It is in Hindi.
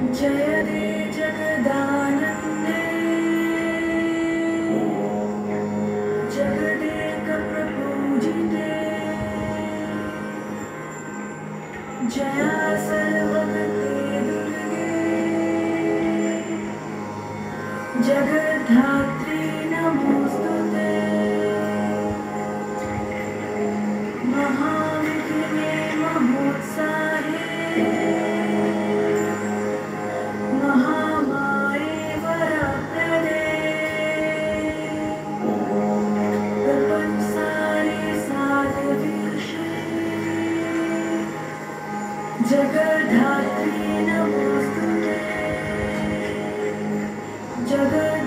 जय दे जगदानन्दे जगदेकप्रपूजिते जया सर्वगते दुर्गे। जगद्धात्री महा जगधात्री नमोस्तुते जगत